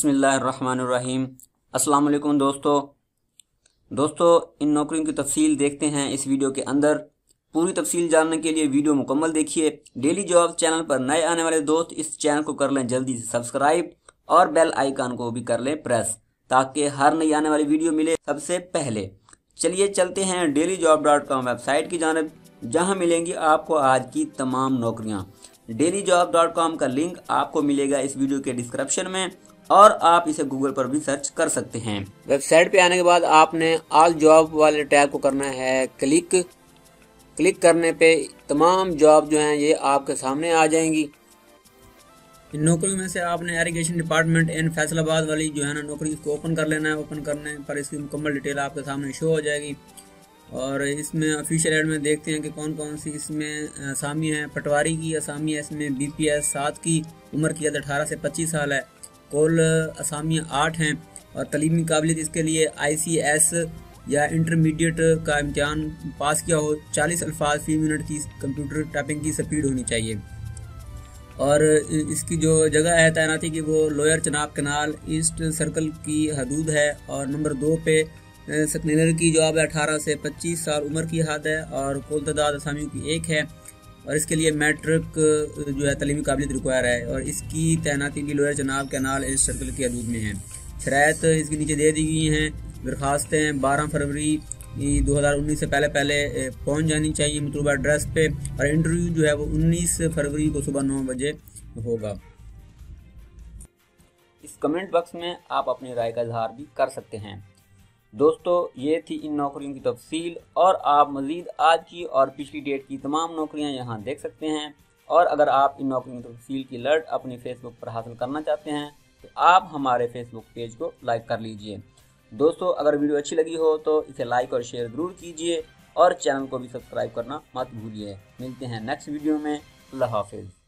بسم اللہ الرحمن الرحیم۔ السلام علیکم دوستو۔ دوستو، ان نوکریوں کی تفصیل دیکھتے ہیں اس ویڈیو کے اندر۔ پوری تفصیل جاننے کے لیے ویڈیو مکمل دیکھیے۔ ڈیلی جاب چینل پر نئے آنے والے دوست اس چینل کو کر لیں جلدی سے سبسکرائب اور بیل آئیکن کو بھی کر لیں پریس تاکہ ہر نئی آنے والی ویڈیو ملے سب سے پہلے۔ چلیے چلتے ہیں daily job dot com website کی جانب، جہاں ملیں گی آپ کو آج کی تمام نوکریاں۔ ڈیلی جاب ڈاٹ کام کا لنک آپ کو ملے گا اس ویڈیو کے ڈسکرپشن میں اور آپ اسے گوگل پر بھی سرچ کر سکتے ہیں۔ ویب سائٹ پہ آنے کے بعد آپ نے آل جاب والے ٹیب کو کرنا ہے۔ کلک۔ کلک کرنے پہ تمام جاب جو ہیں یہ آپ کے سامنے آ جائیں گی۔ ان نوکریوں میں سے آپ نے ایریگیشن ڈپارٹمنٹ ان فیصل آباد والی جو ہے نا نوکری اس کو اوپن کر لینا ہے۔ اوپن کرنے پر اس کی مکمل ڈیٹیل آپ کے سامنے شو ہو جائے گی۔ اور اس میں افیشیل ایڈ میں دیکھتے ہیں کہ کون کون سی اس میں اسامی ہیں، پٹواری کی اسامی ہے، اس میں بی پی ایس سات کی عمر کی عدد اٹھارہ سے پچیس سال ہے۔ کل اسامیاں آٹھ ہیں اور تعلیمی قابلیت اس کے لیے آئی سی ایس یا انٹرمیڈیٹ کا امتحان پاس کیا ہو۔ چالیس الفاظ فی منٹ کی کمپیوٹر ٹائپنگ کی سپیڈ ہونی چاہیے۔ اور اس کی جو جگہ ہے تعیناتی کہ وہ lower Chenab canal east circle کی حدود ہے اور نمبر دو پہ سکنیلر کی جو ہے اٹھارہ سے پچیس سال عمر کی حد ہے اور کل تعداد اسامیوں کی ایک ہے اور اس کے لیے میٹرک جو ہے تعلیمی قابلیت ریکوائر ہے اور اس کی تعیناتی بھی لوئر چناب کینال اس سرکل کی حدود میں ہے شرائط اس کے نیچے دے دی گئی ہیں، درخواستیں بارہ فروری دو ہزار انیس سے پہلے پہلے پہنچ جانی چاہیے مطلوبہ ایڈریس پہ اور انٹرویو جو ہے وہ انیس فروری کو صبح نو بجے ہوگا۔ اس کمنٹ باکس میں آپ اپنی رائے کا اظہار بھی کر سکتے ہیں۔ دوستو، یہ تھی ان نوکریوں کی تفصیل اور آپ مزید آج کی اور پچھلی ڈیٹ کی تمام نوکریاں یہاں دیکھ سکتے ہیں۔ اور اگر آپ ان نوکریوں کی تفصیل کی لرٹ اپنی فیس بک پر حاصل کرنا چاہتے ہیں، تو آپ ہمارے فیس بک پیج کو لائک کر لیجیے۔ دوستو، اگر ویڈیو اچھی لگی ہو تو اسے لائک اور شیئر ضرور کیجیے اور چینل کو بھی سبسکرائب کرنا مت بھولیے۔ ملتے ہیں نیکسٹ ویڈیو میں۔ اللہ حافظ۔